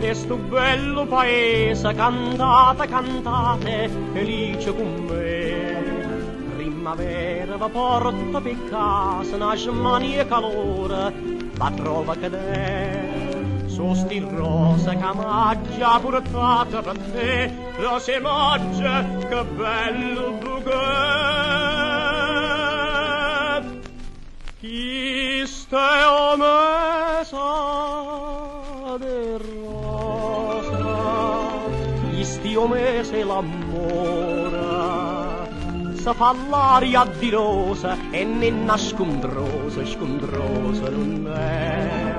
Sto bello paese, cantate, cantate, felice con me. Primavera va porta per casa, nasce mani e calore, la trova che te. So sti rosa che maggia portata per te, rose maggia, che bello bouquet. Chi stai o de rosa, isti o mese l'amore, sa fa l'aria di rosa e ne nascondrosa, scondrosa non è.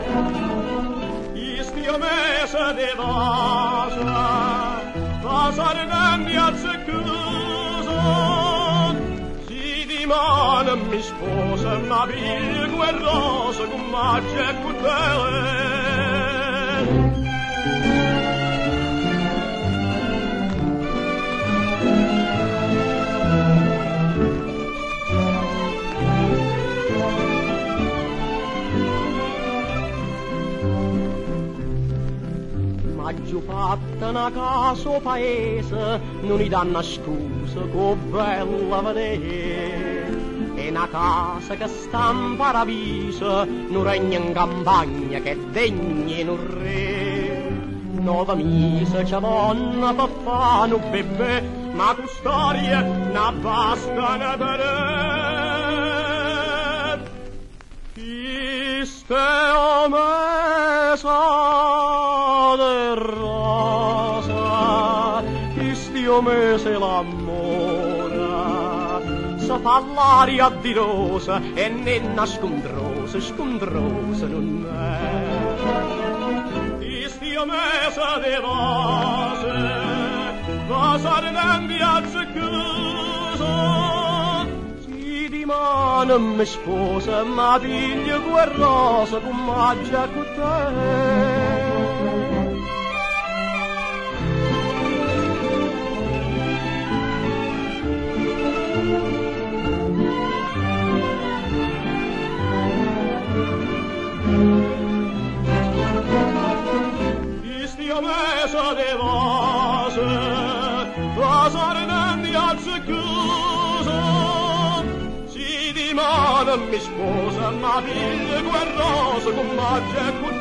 Isti o mese de rosa, pasare nambi a zeccusa, si di mano mi sposa, ma viglio guerrosa con magia e cutele. Maggio fatta una casa paese, non gli danno scusa, che bella vedere. È una casa che sta in paradiso, non regna in campagna, che degna in un re. Nove mesi c'è donna per un bebè, ma tu storia ne basta per Iste o mesa de rosa, isti o mese l'amore, sa fa l'aria di rosa e ne nascondrosa, scondrosa non è. Isti o mese de rose, rosa ardenti a zeccusa, si di mano mi sposa, ma figlio guerrosa con magia con te. io messa de vase, la sarnendi al chiuso. Si dimana mi sposa, ma vil guerrosa, con magia e con